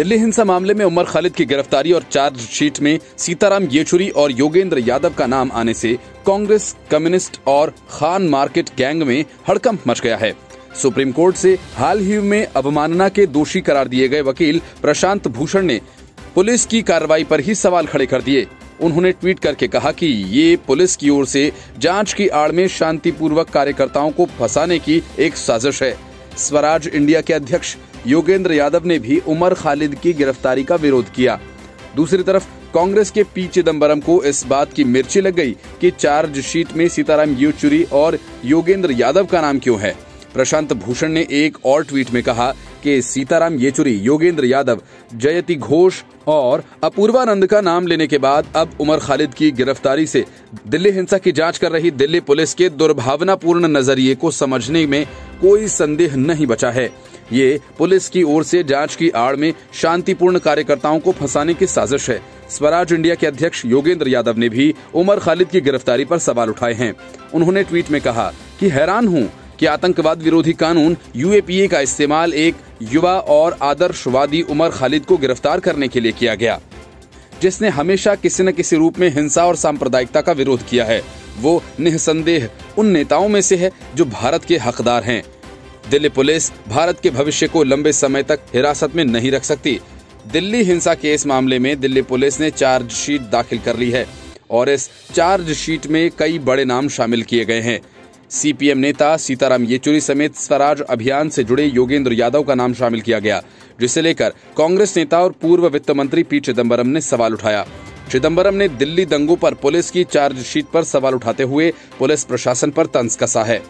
दिल्ली हिंसा मामले में उमर खालिद की गिरफ्तारी और चार्जशीट में सीताराम येचुरी और योगेंद्र यादव का नाम आने से कांग्रेस, कम्युनिस्ट और खान मार्केट गैंग में हड़कंप मच गया है। सुप्रीम कोर्ट से हाल ही में अवमानना के दोषी करार दिए गए वकील प्रशांत भूषण ने पुलिस की कार्रवाई पर ही सवाल खड़े कर दिए। उन्होंने ट्वीट करके कहा कि ये पुलिस की ओर से जाँच की आड़ में शांतिपूर्वक कार्यकर्ताओं को फंसाने की एक साजिश है। स्वराज इंडिया के अध्यक्ष योगेंद्र यादव ने भी उमर खालिद की गिरफ्तारी का विरोध किया। दूसरी तरफ़, कांग्रेस के पी चिदम्बरम को इस बात की मिर्ची लग गई कि चार्जशीट में सीताराम येचुरी और योगेंद्र यादव का नाम क्यों है? प्रशांत भूषण ने एक और ट्वीट में कहा कि सीताराम येचुरी, योगेंद्र यादव, जयति घोष और अपूर्वानंद का नाम लेने के बाद अब उमर खालिद की गिरफ्तारी से दिल्ली हिंसा की जाँच कर रही दिल्ली पुलिस के दुर्भावनापूर्ण नज़रिए को समझने में कोई संदेह नहीं बचा है। ये पुलिस की ओर से जाँच की आड़ में शांतिपूर्ण कार्यकर्ताओं को फंसाने की साजिश है। स्वराज इंडिया के अध्यक्ष योगेंद्र यादव ने भी उमर खालिद की गिरफ्तारी पर सवाल उठाए हैं। उन्होंने ट्वीट में कहा कि हैरान हूँ कि आतंकवाद विरोधी कानून यूएपीए का इस्तेमाल एक युवा और आदर्शवादी उमर खालिद को गिरफ़्तार करने के लिए किया गया, जिसने हमेशा किसी न किसी रूप में हिंसा और सांप्रदायिकता का विरोध किया है। वो निसंदेह उन नेताओं में से है जो भारत के हकदार हैं। दिल्ली पुलिस भारत के भविष्य को लंबे समय तक हिरासत में नहीं रख सकती। दिल्ली हिंसा केस मामले में दिल्ली पुलिस ने चार्जशीट दाखिल कर ली है और इस चार्जशीट में कई बड़े नाम शामिल किए गए हैं। सीपीएम नेता सीताराम येचुरी समेत स्वराज अभियान से जुड़े योगेंद्र यादव का नाम शामिल किया गया, जिसे लेकर कांग्रेस नेता और पूर्व वित्त मंत्री पी चिदम्बरम ने सवाल उठाया। चिदम्बरम ने दिल्ली दंगों पर पुलिस की चार्जशीट पर सवाल उठाते हुए पुलिस प्रशासन पर तंज कसा है।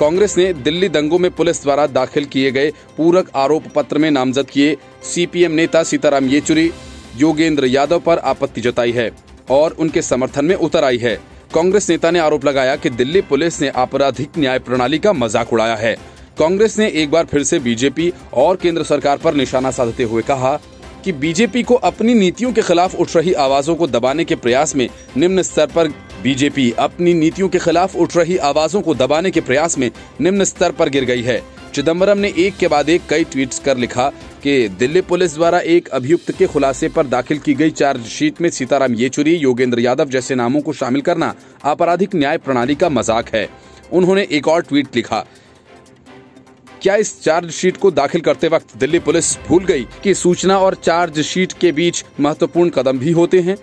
कांग्रेस ने दिल्ली दंगों में पुलिस द्वारा दाखिल किए गए पूरक आरोप पत्र में नामजद किए सीपीएम नेता सीताराम येचुरी, योगेंद्र यादव पर आपत्ति जताई है और उनके समर्थन में उतर आई है। कांग्रेस नेता ने आरोप लगाया कि दिल्ली पुलिस ने आपराधिक न्याय प्रणाली का मज़ाक उड़ाया है। कांग्रेस ने एक बार फिर से बीजेपी और केंद्र सरकार पर निशाना साधते हुए कहा कि बीजेपी को अपनी नीतियों के खिलाफ उठ रही आवाजों को दबाने के प्रयास में निम्न स्तर पर बीजेपी अपनी नीतियों के खिलाफ उठ रही आवाजों को दबाने के प्रयास में निम्न स्तर पर गिर गई है। चिदम्बरम ने एक के बाद एक कई ट्वीट्स कर लिखा कि दिल्ली पुलिस द्वारा एक अभियुक्त के खुलासे पर दाखिल की गई चार्जशीट में सीताराम येचुरी, योगेंद्र यादव जैसे नामों को शामिल करना आपराधिक न्याय प्रणाली का मज़ाक है। उन्होंने एक और ट्वीट लिखा, क्या इस चार्जशीट को दाखिल करते वक्त दिल्ली पुलिस भूल गई कि सूचना और चार्जशीट के बीच महत्वपूर्ण कदम भी होते हैं?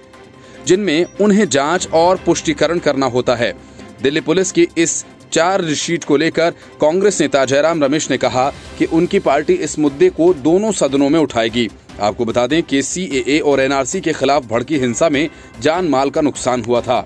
जिनमें उन्हें जाँच और पुष्टिकरण करना होता है। दिल्ली पुलिस की इस चार्जशीट को लेकर कांग्रेस नेता जयराम रमेश ने कहा कि उनकी पार्टी इस मुद्दे को दोनों सदनों में उठाएगी। आपको बता दें कि सी और एनआरसी के खिलाफ भड़की हिंसा में जान माल का नुकसान हुआ था।